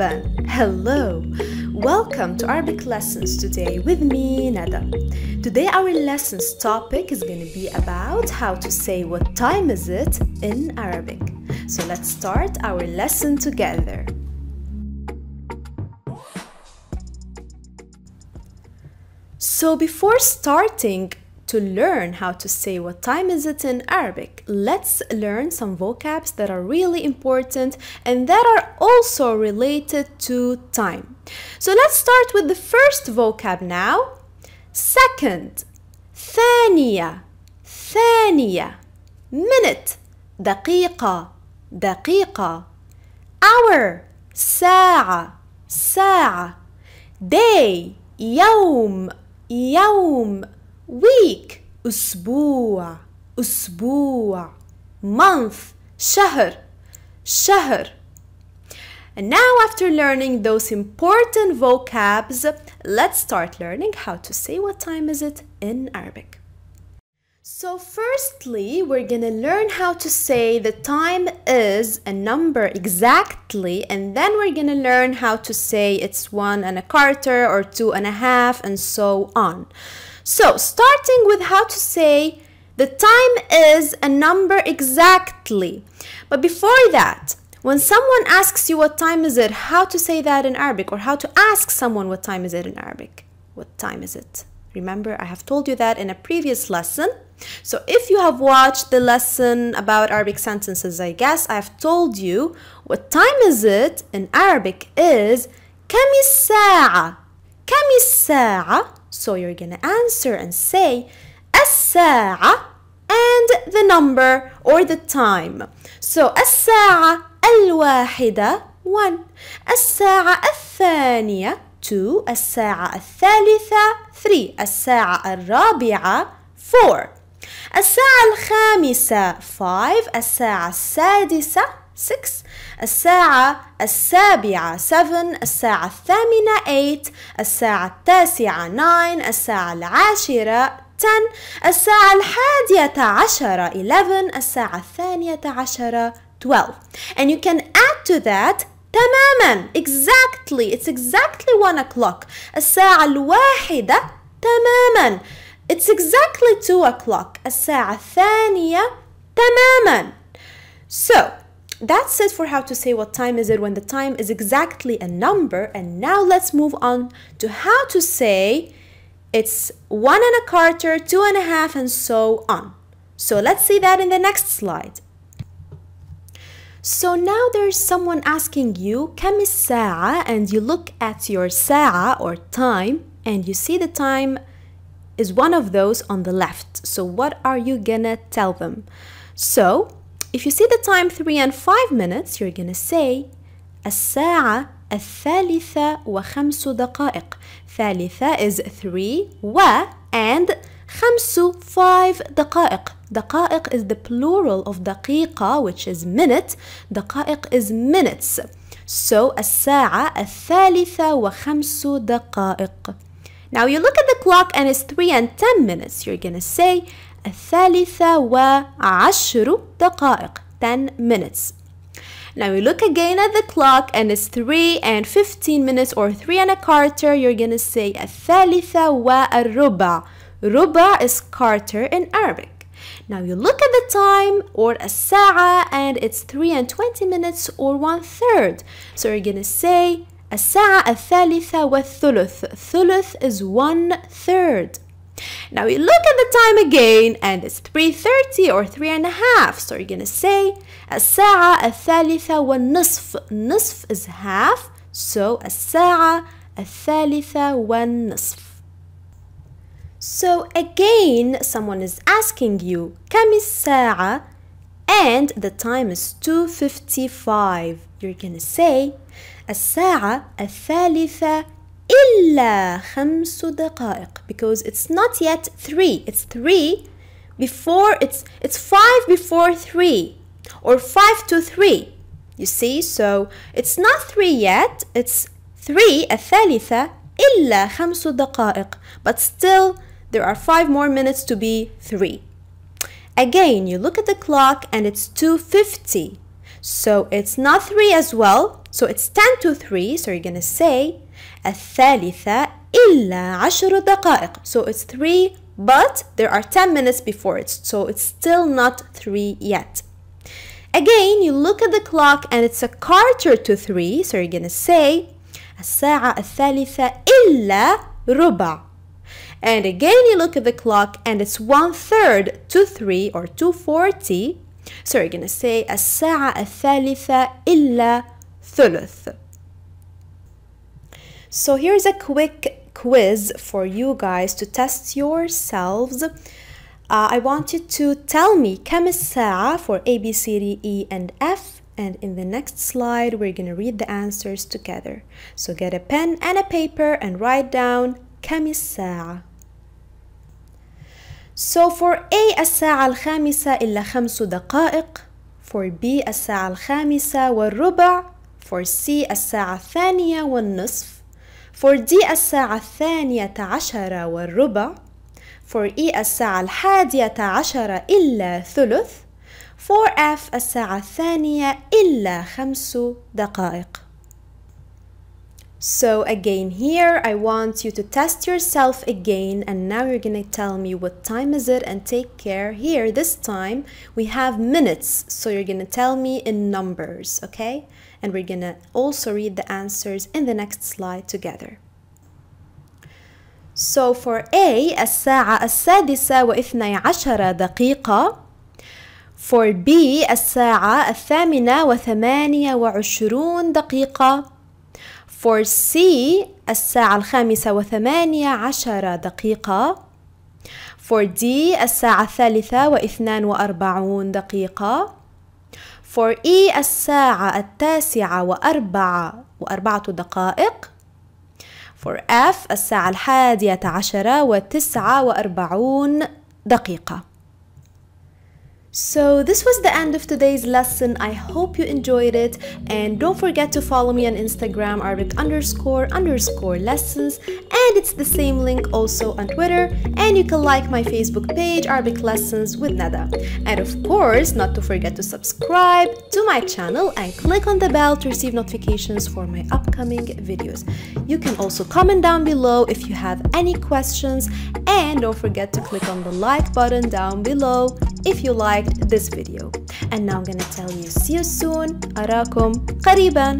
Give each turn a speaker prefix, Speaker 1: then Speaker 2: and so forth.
Speaker 1: مرحبا Hello Welcome to Arabic lessons today with me Nada Today our lessons topic is going to be about how to say what time is it in Arabic So let's start our lesson together So before starting to learn how to say what time is it in Arabic, let's learn some vocabs that are really important and that are also related to time. So let's start with the first vocab now. Second, ثانية ثانية minute دقيقة دقيقة hour ساعة ساعة day يوم يوم week أسبوع أسبوع month شهر شهر And now after learning those important vocabs, let's start learning how to say what time is it in Arabic. So firstly, we're gonna learn how to say the time is a number exactly and then we're gonna learn how to say it's one and a quarter or two and a half and so on. So starting with how to say the time is a number exactly. But before that, when someone asks you what time is it, how to say that in Arabic or how to ask someone what time is it in Arabic. What time is it? Remember, I have told you that in a previous lesson. So if you have watched the lesson about Arabic sentences, I guess I have told you what time is it in Arabic is كم الساعة كم الساعة So you're gonna answer and say الساعة and the number or the time. So الساعة الواحدة 1 الساعة الثانية 2 الساعة الثالثة 3 الساعة الرابعة 4 الساعة الخامسة 5 الساعة السادسة 6 الساعة السابعة 7 الساعة الثامنة 8 الساعة التاسعة 9 الساعة العاشرة 10 الساعة الحادية عشرة 11 الساعة الثانية عشرة 12 and you can add to that تماما. Exactly. It's exactly 1 o'clock. الساعة الواحدة تماما. It's exactly 2 o'clock. الساعة الثانية تماما. So that's it for how to say what time is it when the time is exactly a number and now let's move on to how to say it's one and a quarter two and a half and so on so let's see that in the next slide so now there's someone asking you كم الساعة and you look at your ساعة or time and you see the time is one of those on the left. So what are you gonna tell them? So if you see the time 3 and 5 minutes you're gonna say الساعة الثالثة وخمس دقائق ثالثة is 3 و and خمس 5 دقائق دقائق is the plural of دقيقة which is minute دقائق is minutes so الساعة الثالثة وخمس دقائق now you look at the clock and it's 3 and 10 minutes you're gonna say الثالثة وعشر دقائق 10 minutes now you look again at the clock and it's 3 and 15 minutes or 3 and a quarter you're gonna say الثالثة والربع ربع is quarter in Arabic. Now you look at the time or الساعة and it's 3 and 20 minutes or 1 third. So you're gonna say الساعة الثالثة والثلث. ثلث is 1 third. Now you look at the time again and it's 3.30 or 3 and a half. So you're gonna say الساعة الثالثة والنصف. نصف is half. So الساعة الثالثة والنصف. So again, someone is asking you كم الساعة and the time is 2.55. You're gonna say الساعة الثالثة إلا خمس دقائق because it's not yet 3. It's 3 before it's it's 5 before 3 or 5 to 3. You see? So it's not 3 yet. It's 3 الثالثة إلا خمس دقائق. But still there are 5 more minutes to be 3. Again, you look at the clock and it's 2.50. So it's not 3 as well. So it's 10 to 3. So you're going to say الثالثة إلا عشر دقائق. So it's 3 but there are 10 minutes before it. So it's still not 3 yet. Again, you look at the clock and it's a quarter to 3. So you're going to say الساعة الثالثة إلا ربع. And again, you look at the clock and it's one third to 3 or 240. So you're going to say الساعة الثالثة إلا ثلث. So here's a quick quiz for you guys to test yourselves. Uh, I want you to tell me كم الساعة for A, B, C, D, E, and F. And in the next slide, we're going to read the answers together. So get a pen and a paper and write down كم الساعة. So for A الساعة الخامسة إلا خمس دقائق For B الساعة الخامسة والربع For C الساعة الثانية والنصف For D الساعة الثانية عشر والربع For E الساعة الحادية عشر إلا ثلث For F الساعة الثانية إلا خمس دقائق So again here I want you to test yourself again and now you're gonna tell me what time is it and take care here this time we have minutes so you're gonna tell me in numbers okay And we're gonna also read the answers in the next slide together. So for A الساعة السادسة واثني عشر دقيقة. For B الساعة الثامنة وثمانية وعشرون دقيقة. For C الساعة الخامسة وثمانية عشر دقيقة. For D الساعة الثالثة واثنان وأربعون دقيقة. For E الساعة التاسعة وأربعة وأربعة دقائق. For F الساعة الحادية عشرة وتسعة وأربعون دقيقة. So this was the end of today's lesson. I hope you enjoyed it and don't forget to follow me on Instagram Arabic underscore underscore lessons and it's the same link also on Twitter and you can like my Facebook page Arabic lessons with Nada. And of course not to forget to subscribe to my channel and click on the bell to receive notifications for my upcoming videos. You can also comment down below if you have any questions and don't forget to click on the like button down below if you liked this video. And now I'm gonna tell you see you soon. أراكم قريبا.